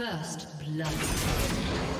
First blood.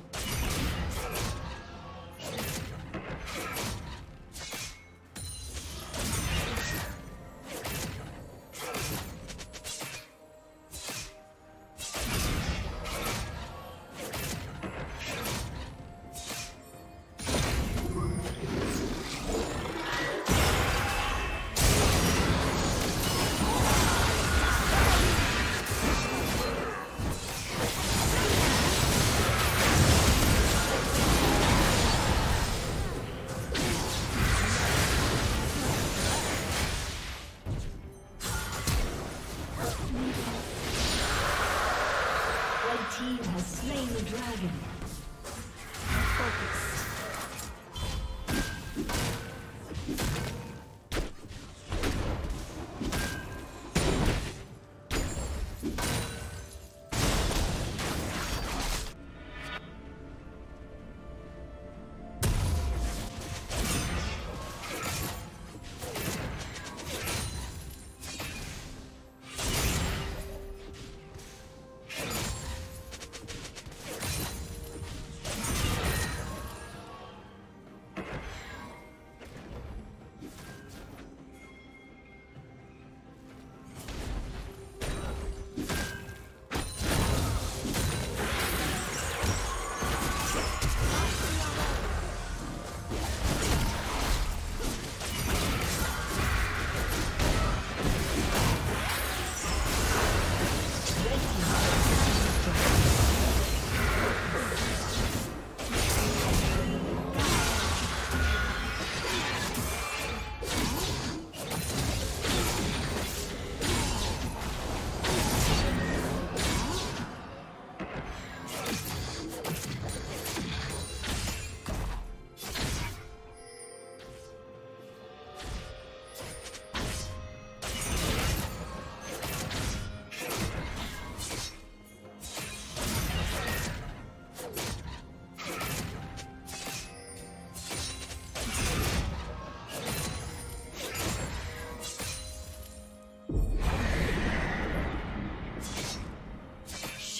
The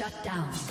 Shut down.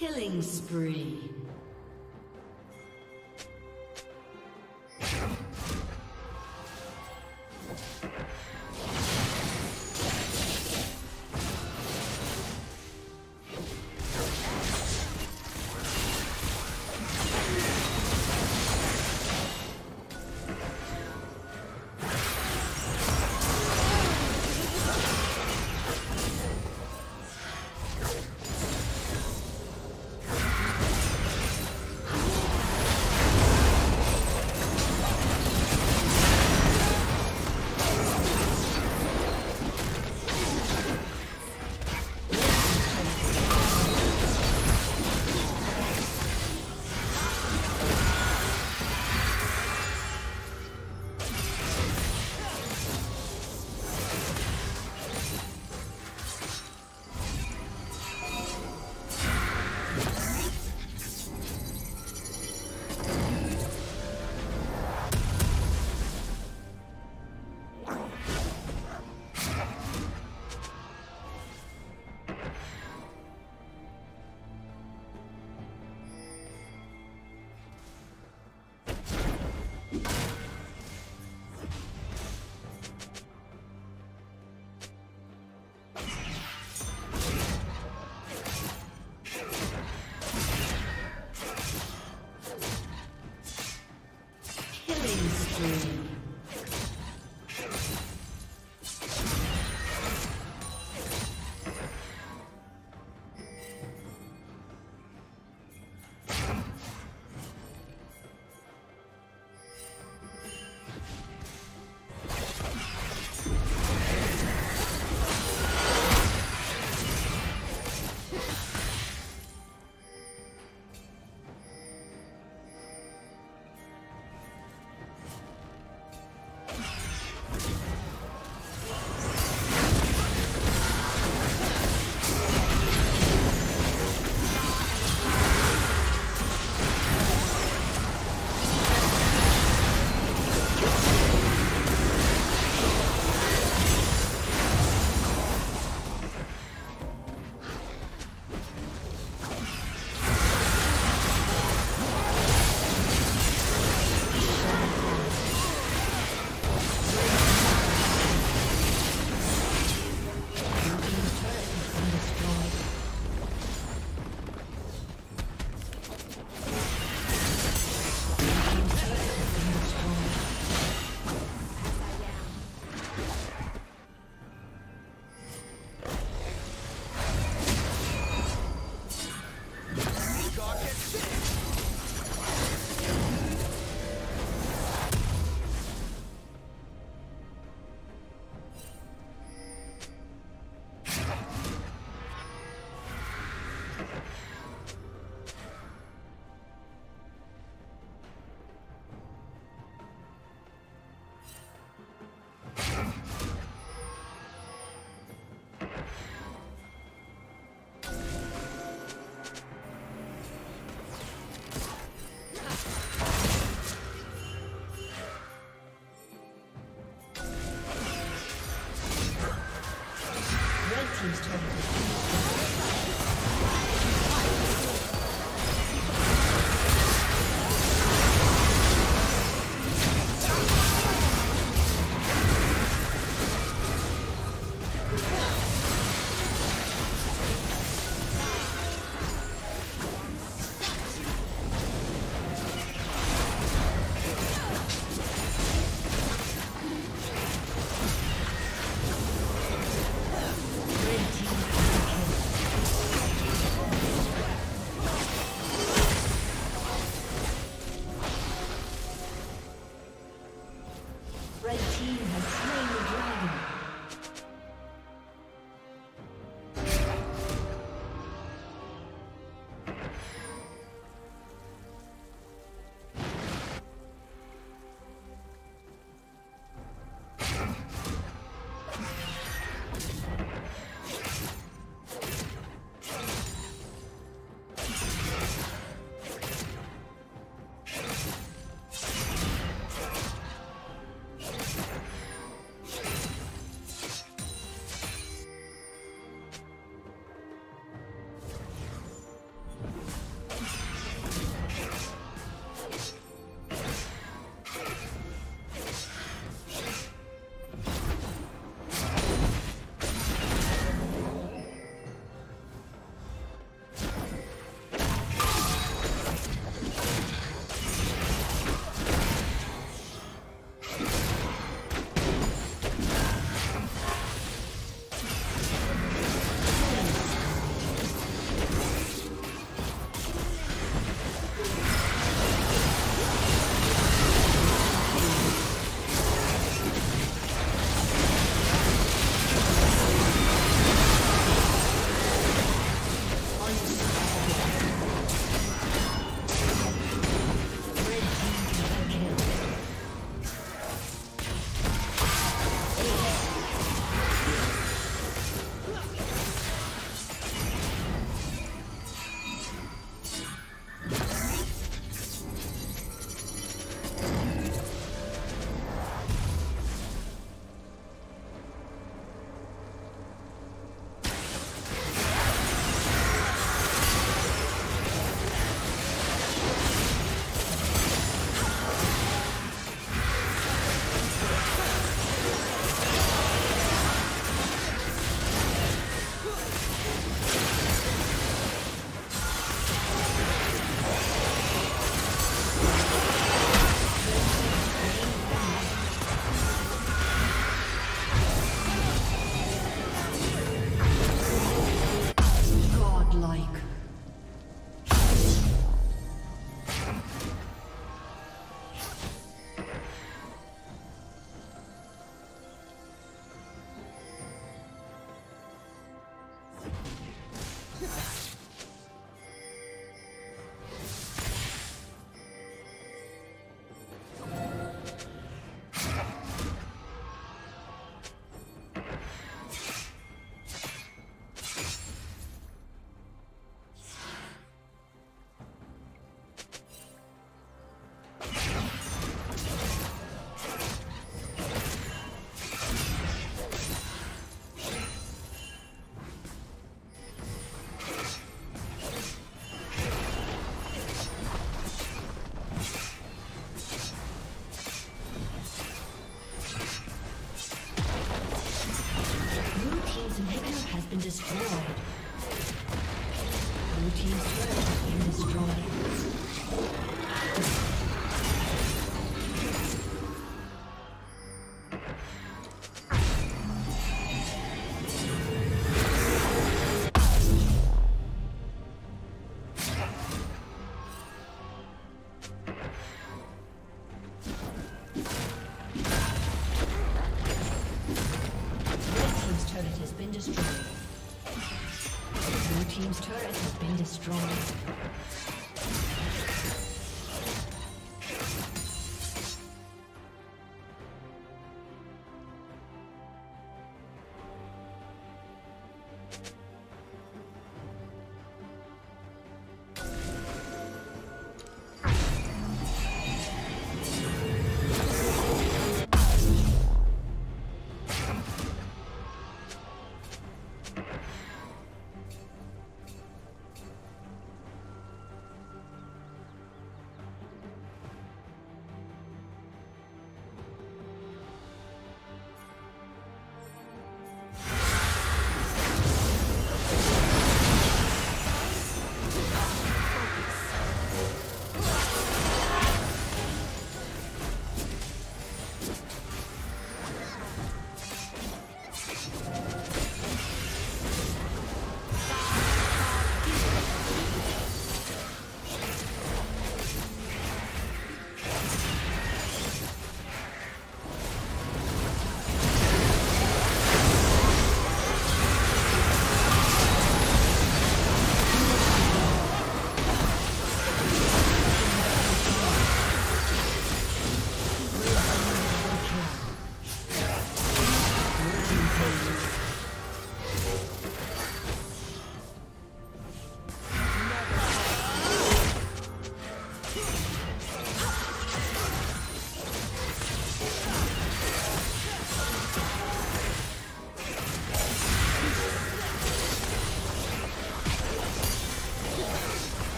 Killing spree.